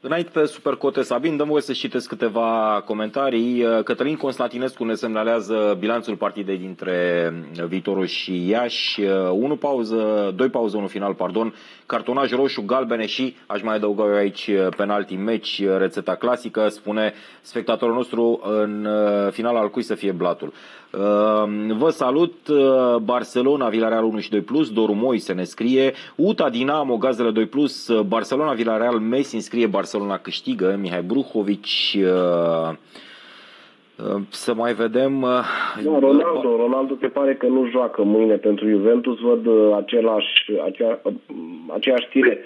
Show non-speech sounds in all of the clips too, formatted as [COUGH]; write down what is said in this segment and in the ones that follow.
Înainte de Supercote Sabin, dăm voie să citesc câteva comentarii. Cătălin Constantinescu ne semnalează bilanțul partidei dintre Viitorul și Iași. Unu pauză, doi pauză, unul final, pardon. Cartonaj roșu, galbene și, aș mai adăuga eu aici, penalti meci, rețeta clasică, spune spectatorul nostru, în final al cui să fie blatul. Vă salut, Barcelona, Villarreal 1 și 2+, plus, Doru Moi se ne scrie, UTA, Dinamo, Gazdele 2+, plus, Barcelona, Villarreal, Messi înscrie Barcelona Barcelona câștigă, Mihai Bruhovici, uh, uh, să mai vedem... Uh, da, Ronaldo, Ronaldo se pare că nu joacă mâine pentru Juventus, văd același, acea, aceeași tire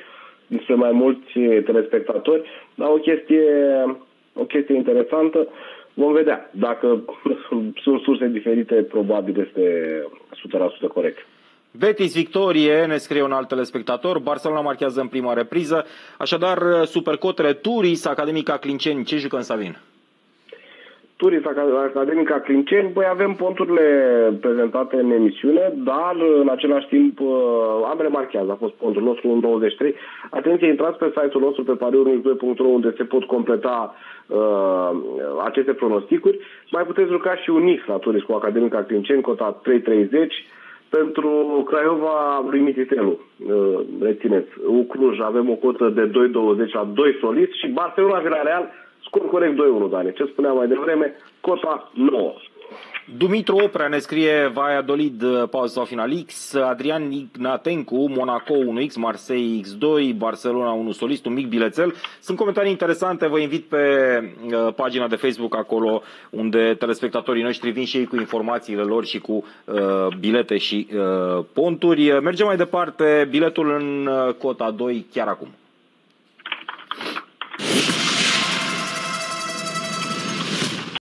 despre mai mulți telespectatori, dar o chestie, o chestie interesantă, vom vedea. Dacă [LAUGHS] sunt surse diferite, probabil este 100% corect. Betis victorie, ne scrie un alt telespectator, Barcelona marchează în prima repriză, așadar supercotele Turis, Academica Clinceni, ce jucă în Savin? Turis, Academica Clinceni, păi avem ponturile prezentate în emisiune, dar în același timp uh, ambele marchează, a fost pontul nostru în 23. Atenție, intrați pe site-ul nostru pe pariuri.ro unde se pot completa uh, aceste pronosticuri. Mai puteți juca și un X la Turis cu Academica Clinceni, cota 330 pentru Craiova, lui Mititelu, uh, rețineți. Cluj avem o cotă de 2,20 la 2 solist și Barcelona Villarreal, scor corect 2-1, Dani. Ce spuneam mai devreme, cota 9. Dumitru Oprea ne scrie Valladolid uh, pauză sau final X, Adrian Ignatencu, Monaco 1X, Marseille X2, Barcelona 1 solist, un mic bilețel. Sunt comentarii interesante, vă invit pe uh, pagina de Facebook acolo unde telespectatorii noștri vin și ei cu informațiile lor și cu uh, bilete și uh, ponturi. Mergem mai departe, biletul în uh, cota 2 chiar acum.